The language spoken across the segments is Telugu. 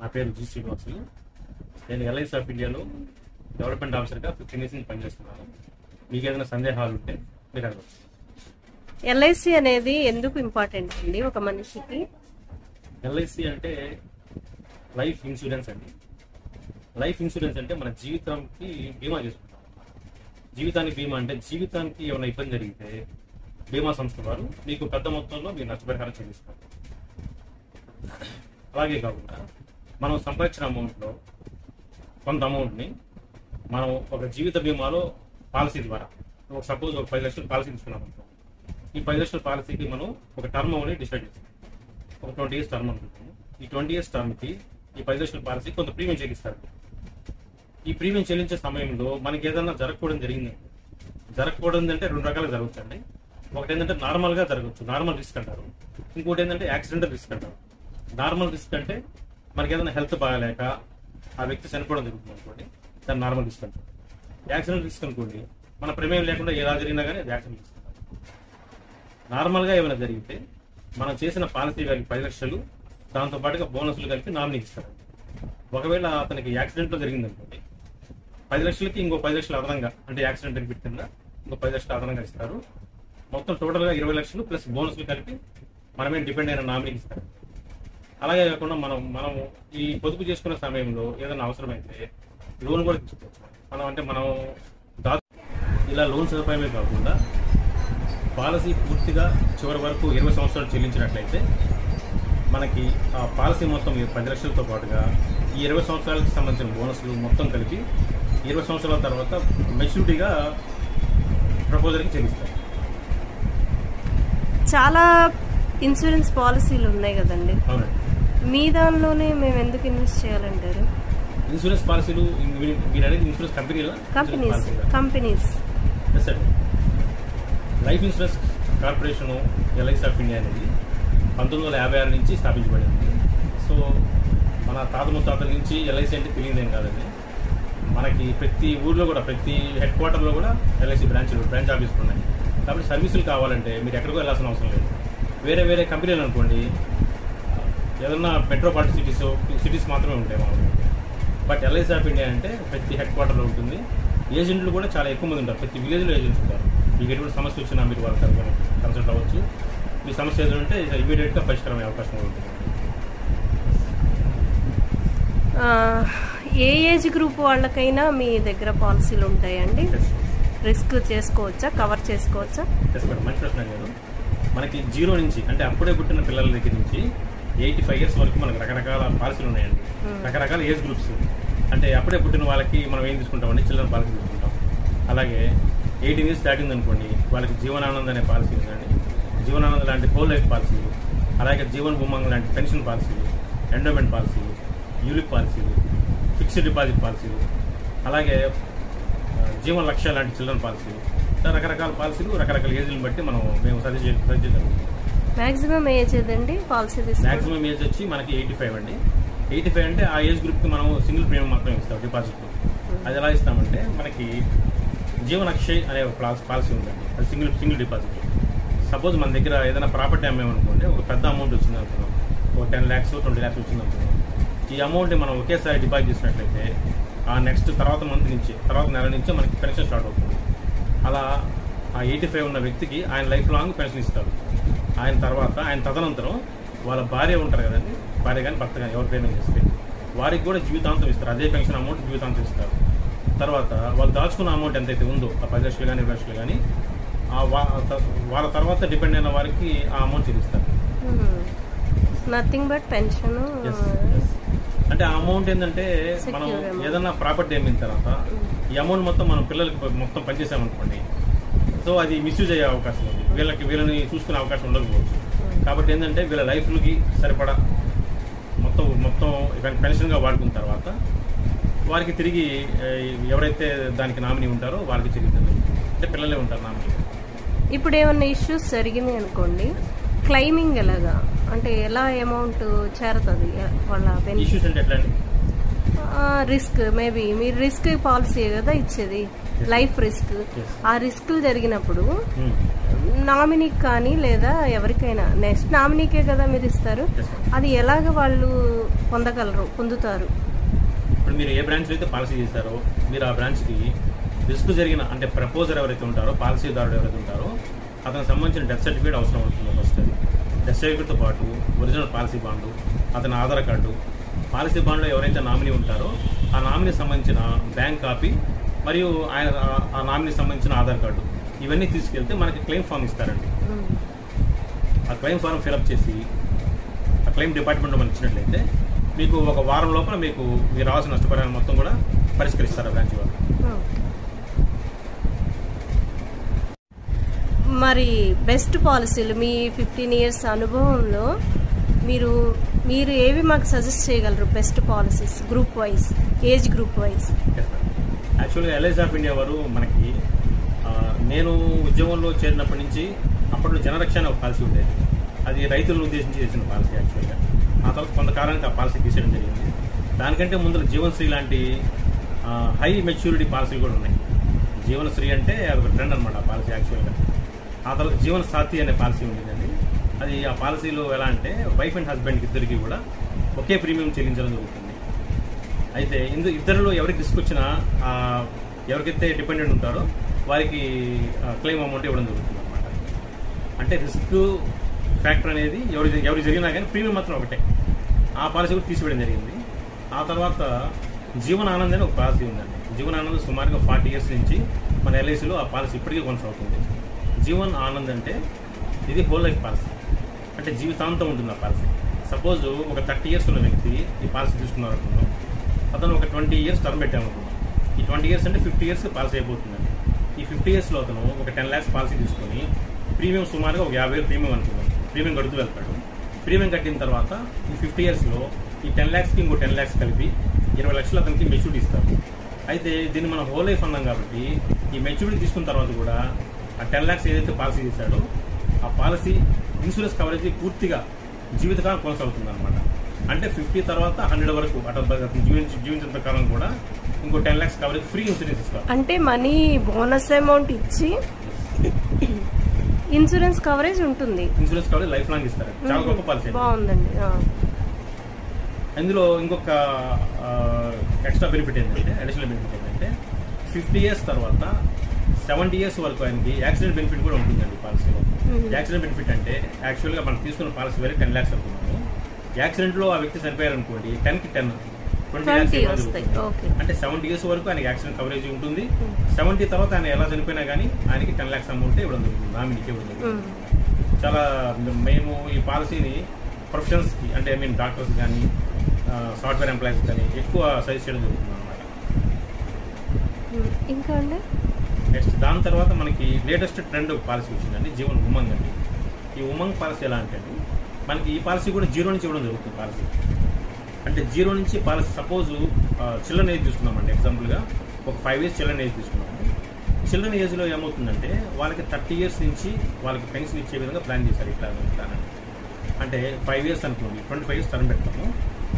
నా పేరు జి శ్రీనివాసులు నేను ఎల్ఐసి ఆఫ్ ఇండియాలో డెవలప్మెంట్ ఆఫీసర్గా ఫిఫ్టీన్ ఇయర్స్ నుంచి పనిచేస్తున్నాను. మీకు ఏదైనా సందేహాలు ఉంటే మీరు అడగచ్చు ఎల్ఐసి అనేది ఎందుకు ఇంపార్టెంట్ అండి ఒక మనిషికి? ఎల్ఐసి అంటే లైఫ్ ఇన్సూరెన్స్ అండి. లైఫ్ ఇన్సూరెన్స్ అంటే మన జీవితానికి బీమా చేసుకుంటాం. జీవితానికి బీమా అంటే జీవితానికి ఏమైనా ఇబ్బంది జరిగితే బీమా సంస్థ వారు మీకు పెద్ద మొత్తంలో మీరు నష్టపరిహారం చెల్లిస్తారు. అలాగే కాకుండా మనం సంపాదించిన అమౌంట్లో కొంత అమౌంట్ని మనం ఒక జీవిత బీమాలో పాలసీ ద్వారా ఒక సపోజ్ ఒక పది లక్షలు పాలసీ తీసుకున్నాం అనుకో ఈ పది లక్షల పాలసీకి మనం ఒక టర్మ్ అని డిసైడ్ చేస్తాం. ఒక ట్వంటీ ఇయర్స్ టర్మ్ అనుకుంటాము ఈ ట్వంటీ ఇయర్స్ టర్మ్కి ఈ పది లక్షల పాలసీ కొంత ప్రీమియం చెల్లిస్తారు. ఈ ప్రీమియం చెల్లించే సమయంలో మనకి ఏదైనా జరగకూడదు జరిగింది. జరగకూడదు అంటే రెండు రకాలుగా జరగచ్చండి ఒకటి ఏంటంటే నార్మల్గా జరగచ్చు నార్మల్ రిస్క్ అంటారు. ఇంకోటి ఏంటంటే యాక్సిడెంటల్ రిస్క్ అంటారు. నార్మల్ రిస్క్ అంటే మనకి ఏదైనా హెల్త్ బాగాలేక ఆ వ్యక్తి చనిపోవడం జరుగుతుంది అనుకోండి దాన్ని నార్మల్ రిస్క్ అంటారు. యాక్సిడెంట్ రిస్క్ అనుకోండి మన ప్రమేయం లేకుండా ఎలా జరిగినా కానీ అది యాక్సిడెంట్ రిస్క్ నార్మల్గా ఏమైనా జరిగితే మనం చేసిన పాలసీ కలిపి పది లక్షలు దాంతో పాటుగా బోనస్లు కలిపి నామినీ ఇస్తారు. ఒకవేళ అతనికి యాక్సిడెంట్లో జరిగింది అనుకోండి పది లక్షలకి ఇంకో పది లక్షలు అదనంగా అంటే యాక్సిడెంట్ బెనిఫిట్ కింద ఇంకో పది లక్షలు అదనంగా ఇస్తారు. మొత్తం టోటల్గా ఇరవై లక్షలు ప్లస్ బోనస్లు కలిపి మనమే డిపెండ్ అయిన నామినీకి ఇస్తారు. అలాగే కాకుండా మనం మనం ఈ పొదుపు చేసుకునే సమయంలో ఏదైనా అవసరమైతే లోన్ కూడా తీసుకోవచ్చు. మనం అంటే మనం దా ఇలా లోన్ సదుపాయమే కాకుండా పాలసీ పూర్తిగా చివరి వరకు ఇరవై సంవత్సరాలు చెల్లించినట్లయితే మనకి ఆ పాలసీ మొత్తం పది లక్షలతో పాటుగా ఈ ఇరవై సంవత్సరాలకు సంబంధించిన బోనస్లు మొత్తం కలిపి ఇరవై సంవత్సరాల తర్వాత మెచ్యూరిటీగా ప్రపోజల్కి చెల్లిస్తారు. చాలా ఇన్సూరెన్స్ పాలసీలు ఉన్నాయి కదండి. అవునండి. మీ దానిలోనే మేము ఎందుకు ఇన్వెస్ట్ చేయాలంటారు? ఇన్సూరెన్స్ పాలసీలు మీరు అనేది insurance కంపెనీలా? Companies companies. Yes sir life insurance corporation LIC of India అనేది పంతొమ్మిది వందల యాభై ఆరు నుంచి స్థాపించబడింది. సో మన తాత ముత్తాతల నుంచి ఎల్ఐసి అంటే తెలియదేం కాదండి. మనకి ప్రతి ఊర్లో కూడా ప్రతి హెడ్ క్వార్టర్లో కూడా ఎల్ఐసి బ్రాంచ్లు బ్రాంచ్ ఆఫీసులు ఉన్నాయి. కాబట్టి సర్వీసులు కావాలంటే మీరు ఎక్కడికో వెళ్ళాల్సిన అవసరం లేదు. వేరే వేరే కంపెనీలు అనుకోండి ఏదన్నా మెట్రోపాలిటన్ సిటీస్ సిటీస్ మాత్రమే ఉంటాయి మామూలుగా బట్ ఎల్ఐసి ఆఫ్ ఇండియా అంటే ప్రతి హెడ్ క్వార్టర్లో ఉంటుంది. ఏజెంట్లు కూడా చాలా ఎక్కువ మంది ఉంటారు. ప్రతి విలేజ్లో ఏజెంట్స్ ఉంటారు. మీకు ఎటువంటి సమస్య వచ్చినా మీరు వాళ్ళకి కన్సల్ట్ అవ్వచ్చు. మీ సమస్య ఏదైనా ఉంటే ఇమీడియట్గా పరిష్కారం అయ్యే అవకాశం ఉంటుంది. ఏ ఏజ్ గ్రూప్ వాళ్ళకైనా మీ దగ్గర పాలసీలు ఉంటాయండి? రిస్క్ చేసుకోవచ్చా? కవర్ చేసుకోవచ్చా? మంచి ప్రశ్న మనకి జీరో నుంచి అంటే అప్పుడే పుట్టిన పిల్లల దగ్గర నుంచి ఎయిటీ ఫైవ్ ఇయర్స్ వరకు మనకు రకరకాల పాలసీలు ఉన్నాయండి. రకరకాల ఏజ్ గ్రూప్స్ అంటే అప్పుడే పుట్టిన వాళ్ళకి మనం ఏం తీసుకుంటామండి చిల్డ్రన్ పాలసీ తీసుకుంటాం. అలాగే ఎయిటీన్ ఇయర్స్ దాటింది అనుకోండి వాళ్ళకి జీవనానంద్ అనే పాలసీ ఉందండి. జీవనానంద్ లాంటి హోల్ లైఫ్ పాలసీలు అలాగే జీవన్ భూమంగ్ లాంటి పెన్షన్ పాలసీలు ఎండోమెంట్ పాలసీలు యూలిప్ పాలసీలు ఫిక్స్డ్ డిపాజిట్ పాలసీలు అలాగే జీవన లక్ష్య లాంటి చిల్డ్రన్ పాలసీలు రకరకాల పాలసీలు రకరకాల ఏజ్లను బట్టి మనం మేము సజెస్ట్ సజెస్ట్ చేయడం మాక్సిమం ఏజ్ ఏదండి? పాలసీ మాక్సిమం ఏజ్ వచ్చి మనకి ఎయిటీ ఫైవ్ అండి. ఎయిటీ ఫైవ్ అంటే ఆ ఏజ్ గ్రూప్కి మనం సింగిల్ ప్రీమియం మాత్రం ఇస్తాం డిపాజిట్ అది ఎలా ఇస్తామంటే మనకి జీవన్ అక్షయ్ అనే ఒక పాలసీ పాలసీ ఉందండి. అది సింగిల్ సింగిల్ డిపాజిట్ సపోజ్ మన దగ్గర ఏదైనా ప్రాపర్టీ అమ్మేమనుకోండి ఒక పెద్ద అమౌంట్ వచ్చింది అనుకున్నాం ఒక టెన్ ల్యాక్స్ ట్వంటీ ల్యాక్స్ వచ్చింది అనుకున్నాం ఈ అమౌంట్ని మనం ఒకేసారి డిపాజిట్ చేసినట్లయితే ఆ నెక్స్ట్ తర్వాత మంత్ నుంచి తర్వాత నెల నుంచి మనకి పెన్షన్ స్టార్ట్ అవుతుంది. అలా ఆ ఎయిటీ ఫైవ్ ఉన్న వ్యక్తికి ఆయన లైఫ్ లాంగ్ పెన్షన్ ఇస్తారు ఆయన తర్వాత ఆయన తదనంతరం వాళ్ళ భార్య ఉంటారు కదండి. భార్య కానీ భర్త కానీ ఎవరికైనా చేస్తే వారికి కూడా జీవితాంతం ఇస్తారు. అదే పెన్షన్ అమౌంట్ జీవితాంతం ఇస్తారు. తర్వాత వాళ్ళు దాచుకున్న అమౌంట్ ఎంతైతే ఉందో ఆ పది లక్షలు కానీ ఇరవై లక్షలు కానీ వాళ్ళ తర్వాత డిపెండ్ అయిన వారికి ఆ అమౌంట్ చెల్లిస్తారు. Nothing but pension. అంటే ఆ అమౌంట్ ఏంటంటే మనం. ఏదన్నా ప్రాపర్టీ అమ్మిన తర్వాత ఈ అమౌంట్ మొత్తం మనం పిల్లలకి మొత్తం పనిచేసామనుకోండి సో అది మిస్యూజ్ అయ్యే అవకాశం ఉంది. వీళ్ళకి వీళ్ళని చూసుకునే అవకాశం ఉండకపోవచ్చు కాబట్టి ఏంటంటే వీళ్ళ లైఫ్లకి సరిపడా మొత్తం మొత్తం పెన్షన్గా వాడుకున్న తర్వాత వారికి తిరిగి ఎవరైతే దానికి నామినీ ఉంటారో వారికి చెల్లించాలి అంటే పిల్లలే ఉంటారు నామినీ. ఇప్పుడు ఏమన్నా ఇష్యూస్ జరిగినాయి అనుకోండి క్లైమింగ్ ఎలాగా? అంటే ఎలా అమౌంట్ చేరుతుంది వాళ్ళ ఇష్యూస్ అంటే ఎట్లా రిస్క్ మేబీ మీరు రిస్క్ పాలసీ కదా ఇచ్చేది లైఫ్ రిస్క్. ఆ రిస్క్ జరిగినప్పుడు Hmm. నామినీకి కానీ లేదా ఎవరికైనా నెక్స్ట్ నామినీకే కదా మీరు ఇస్తారు. అది ఎలాగ వాళ్ళు పొందగలరు పొందుతారు? ఇప్పుడు మీరు ఏ బ్రాంచ్లో అయితే పాలసీ చేశారో మీరు ఆ బ్రాంచ్కి రిస్క్ జరిగిన అంటే ప్రపోజర్ ఎవరైతే ఉంటారో పాలసీదారుడు ఎవరైతే ఉంటారో అతనికి సంబంధించిన డెత్ సర్టిఫికేట్ అవసరం అవుతుంది ఫస్ట్ అది డెత్ సర్టిఫికేట్తో పాటు ఒరిజినల్ పాలసీ బాండు అతని ఆధార్ కార్డు. పాలసీ బాండ్లో ఎవరైతే నామినీ ఉంటారో ఆ నామినీ సంబంధించిన బ్యాంక్ కాపీ మరియు ఆయన ఆ- ఆ నామినీ సంబంధించిన ఆధార్ కార్డు. ఇవన్నీ తీసుకెళ్తే మనకి క్లెయిమ్ ఫామ్ ఇస్తారండి. ఆ క్లెయిమ్ ఫారం ఫిలప్ చేసి ఆ క్లెయిమ్ డిపార్ట్మెంట్లో మనం ఇచ్చినట్లయితే మీకు ఒక వారం లోపల మీకు మీరు రావాల్సిన నష్టపరిహారం మొత్తం కూడా పరిష్కరిస్తారు ఆ బ్రాంచ్ వాళ్ళు. మరి బెస్ట్ పాలసీలు మీ ఫిఫ్టీన్ ఇయర్స్ అనుభవంలో మీరు మీరు ఏవి మాకు సజెస్ట్ చేయగలరు best policies group wise age group wise యాక్చువల్గా ఎల్ఐసి ఆఫ్ ఇండియా వారు మనకి నేను ఉద్యమంలో చేరినప్పటి నుంచి అప్పట్లో జనరక్షణ ఒక పాలసీ ఉండేది. అది రైతులను ఉద్దేశించి చేసిన పాలసీ యాక్చువల్గా ఆ తర్వాత కొంతకాలానికి ఆ పాలసీ తీసేయడం జరిగింది. దానికంటే ముందు జీవన్శ్రీ లాంటి హై మెచ్యూరిటీ పాలసీలు కూడా ఉన్నాయి. జీవనశ్రీ అంటే అది ఒక ట్రెండ్ అనమాట ఆ పాలసీ యాక్చువల్గా ఆ తర్వాత జీవన సాథి అనే పాలసీ ఉండేదండి. అది ఆ పాలసీలో ఎలా అంటే వైఫ్ అండ్ హస్బెండ్కి ఇద్దరికి కూడా ఒకే ప్రీమియం చెల్లించడం జరుగుతుంది. అయితే ఇందు ఇద్దరిలో ఎవరికి తీసుకొచ్చినా ఎవరికైతే డిపెండెంట్ ఉంటారో వారికి క్లెయిమ్ అమౌంట్ ఇవ్వడం జరుగుతుంది అనమాట అంటే రిస్క్ ఫ్యాక్టర్ అనేది ఎవరి ఎవరు జరిగినా కానీ ప్రీమియం మాత్రం ఒకటే. ఆ పాలసీ కూడా తీసివేయడం జరిగింది. ఆ తర్వాత జీవన ఆనంద్ అని ఒక పాలసీ ఉందండి. జీవన ఆనంద్ సుమారుగా ఫార్టీ ఇయర్స్ నుంచి మన ఎల్ఐసిలో ఆ పాలసీ ఇప్పటికీ కొనసాగుతుంది. జీవన్ ఆనంద్ అంటే ఇది హోల్ లైఫ్ పాలసీ అంటే జీవితాంతం ఉంటుంది ఆ పాలసీ సపోజ్ ఒక థర్టీ ఇయర్స్ ఉన్న వ్యక్తి ఈ పాలసీ తీసుకున్నారు అనుకుందాం అతను ఒక ట్వంటీ ఇయర్స్ టర్మ్ పెట్టామనుకుందాం. ఈ ట్వంటీ ఇయర్స్ అంటే ఫిఫ్టీ ఇయర్స్ పాలసీ అయిపోతుందండి. ఈ ఫిఫ్టీ ఇయర్స్లో అతను ఒక టెన్ ల్యాక్స్ పాలసీ తీసుకొని ప్రీమియం సుమారుగా ఒక యాభై వేలు ప్రీమియం అనుకుందాం. ప్రీమియం కడుతూ వెళ్తాడు. ప్రీమియం కట్టిన తర్వాత ఈ ఫిఫ్టీ ఇయర్స్లో ఈ టెన్ ల్యాక్స్కి ఇంకో టెన్ ల్యాక్స్ కలిపి ఇరవై లక్షలు అతనికి మెచ్యూరిటీ ఇస్తారు. అయితే దీన్ని మనం హోల్ లైఫ్ అన్నాం కాబట్టి ఈ మెచ్యూరిటీ తీసుకున్న తర్వాత కూడా ఆ టెన్ ల్యాక్స్ ఏదైతే పాలసీ చేశాడో ఆ పాలసీ ఇన్సూరెన్స్ కవరేజ్ పూర్తిగా జీవితకాలం కొనసాగుతుంది అనమాట అంటే ఫిఫ్టీ తర్వాత హండ్రెడ్ వరకు అటు అతను జీవించి జీవించినంత కాలం కూడా ఇంకో ten lakhs coverage free insurance ఇస్తారు. అంటే మనీ బోనస్ అమౌంట్ ఇచ్చి ఇన్సూరెన్స్ కవరేజ్ ఉంటుంది. ఇన్సూరెన్స్ కవరేజ్ లైఫ్ లాంగ్ ఇస్తారు. చాలా గొప్ప పాలసీ బాగుందండి. అందులో ఇంకొక ఎక్స్ట్రా బెనిఫిట్ ఏంటంటే అడిషనల్ బెనిఫిట్ ఏంటంటే ఫిఫ్టీ ఇయర్స్ తర్వాత సెవెంటీ ఇయర్స్ వరకు ఆయనకి యాక్సిడెంట్ బెనిఫిట్ కూడా ఉంటుందండి పాలసీలో. యాక్సిడెంట్ బెనిఫిట్ అంటే యాక్చువల్గా మనం తీసుకున్న పాలసీ వేరే టెన్ ల్యాక్స్ అనుకున్నాము యాక్సిడెంట్లో ఆ వ్యక్తి చనిపోయారు అనుకోండి టెన్కి టెన్ ట్వంటీ ల్యాక్స్ 20 వస్తాయి. ఓకే అంటే సెవెంటీ ఇయర్స్ వరకు ఆయనకి యాక్సిడెంట్ కవరేజ్ ఉంటుంది. Hmm. సెవెంటీ తర్వాత ఆయన ఎలా చనిపోయినా కానీ ఆయనకి టెన్ ల్యాక్స్ అమౌంట్ ఇవ్వడం జరుగుతుంది. నామినీకి ఇవ్వడం జరుగుతుంది. ఉమ్. చాలా మేము ఈ పాలసీని ప్రొఫెషనల్స్కి అంటే ఐ మీన్ డాక్టర్స్ కానీ సాఫ్ట్వేర్ ఎంప్లాయీస్ కానీ ఎక్కువ సజెస్ట్ చేయడం జరుగుతుంది అనమాట ఉమ్. ఇంకా అండి? నెక్స్ట్ దాని తర్వాత మనకి లేటెస్ట్ ట్రెండ్ పాలసీ వచ్చిందండి జీవన్ ఉమంగ్ అండి. ఈ ఉమంగ్ పాలసీ ఎలా అంటే అండి, మనకి ఈ పాలసీ కూడా జీరో నుంచి ఇవ్వడం జరుగుతుంది పాలసీ. అంటే జీరో నుంచి పాలసీ సపోజ్ చిల్డ్రన్ ఏజ్ తీసుకున్నామండి ఎగ్జాంపుల్గా ఒక ఫైవ్ ఇయర్స్ చిల్డ్రన్ ఏజ్ తీసుకున్నాము చిల్డ్రన్ ఏజ్లో ఏమవుతుందంటే వాళ్ళకి థర్టీ ఇయర్స్ నుంచి వాళ్ళకి పెన్షన్ ఇచ్చే విధంగా ప్లాన్ చేశారు ఇట్లా ప్లాన్ అంటే ఫైవ్ ఇయర్స్ అనుకోండి ట్వంటీ ఫైవ్ ఇయర్స్ టర్మ్ పెడతాము.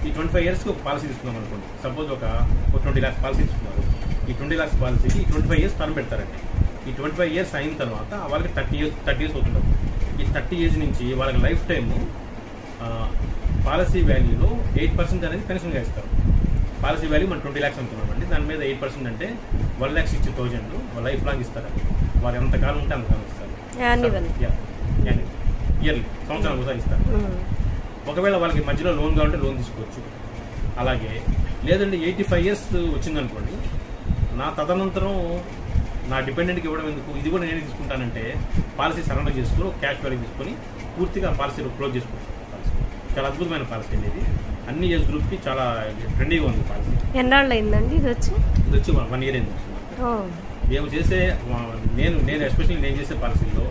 ఈ ట్వంటీ ఫైవ్ ఇయర్స్కి ఒక పాలసీ తీసుకున్నాం అనుకోండి. సపోజ్ ఒక ట్వంటీ ల్యాక్స్ పాలసీ తీసుకున్నారు. ఈ ట్వంటీ ల్యాక్స్ పాలసీకి ట్వంటీ ఫైవ్ ఇయర్స్ టర్మ్ పెడతారండి. ఈ ట్వంటీ ఫైవ్ ఇయర్స్ అయిన తర్వాత వాళ్ళకి థర్టీ ఇయర్స్ థర్టీ ఇయర్స్ అవుతుండదు ఈ థర్టీ ఇయర్స్ నుంచి వాళ్ళకి లైఫ్ టైమ్ పాలసీ వాల్యూలో ఎయిట్ పర్సెంట్ అనేది పెన్షన్గా ఇస్తారు పాలసీ వాల్యూ మనం ట్వంటీ ల్యాక్స్ అనుకున్నామండి. దాని మీద ఎయిట్ పర్సెంట్ అంటే one lakh sixty thousand life long ఇస్తారండి వారు ఎంతకాలం ఉంటే అంతకాలం ఇస్తారు. ఇయర్లీ సంవత్సరం కూడా ఇస్తారు. ఒకవేళ వాళ్ళకి మధ్యలో లోన్ కావాలంటే లోన్ తీసుకోవచ్చు. అలాగే లేదంటే ఎయిటీ ఫైవ్ ఇయర్స్ వచ్చిందనుకోండి నా తదనంతరం నా డిపెండెంట్కి ఇవ్వడం ఎందుకు? ఇది కూడా నేనే తీసుకుంటానంటే పాలసీ సరెండర్ చేసుకుని క్యాష్ వాల్యూ తీసుకొని పూర్తిగా పాలసీ క్లోజ్ చేసుకుంటాను. పాలసీ చాలా అద్భుతమైన పాలసీ అండి ఇది. అన్ని ఏజ్ గ్రూప్కి చాలా ట్రెండీగా ఉంది పాలసీ. ఎన్నాళ్ళు అయిందండి ఇది వచ్చి? ఇది వచ్చి వన్ ఇయర్ అయింది. మేము చేసే నేను నేను ఎస్పెషల్లీ నేను చేసే పాలసీల్లో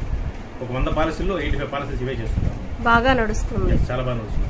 ఒక వంద పాలసీల్లో ఎయిటీ ఫైవ్ పాలసీస్ ఇవే చేస్తున్నాను. బాగా నడుస్తుంది. చాలా బాగా నడుస్తుంది.